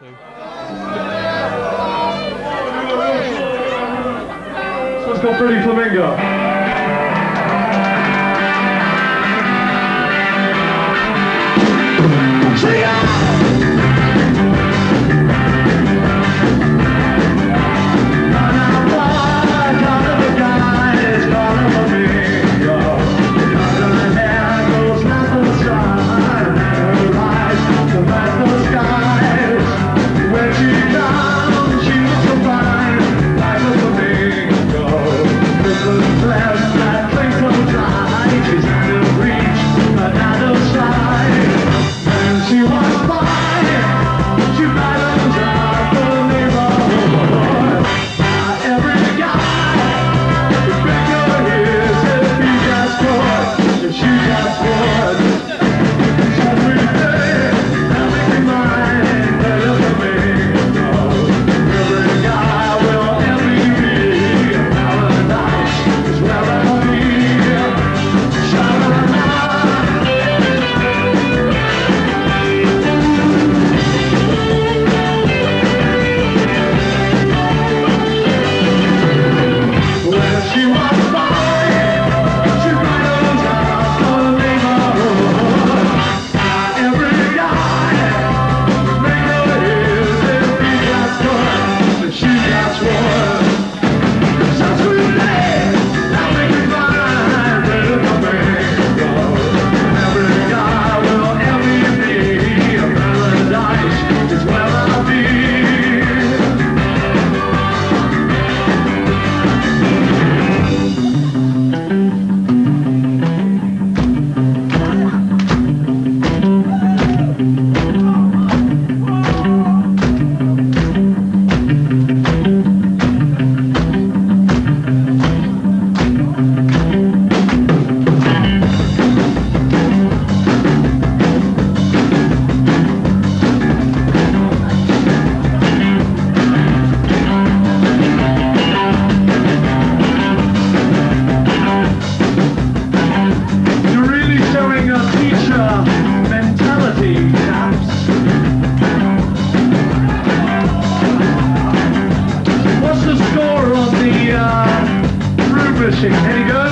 too. So it's got Pretty Flamingo. fishing. Any good?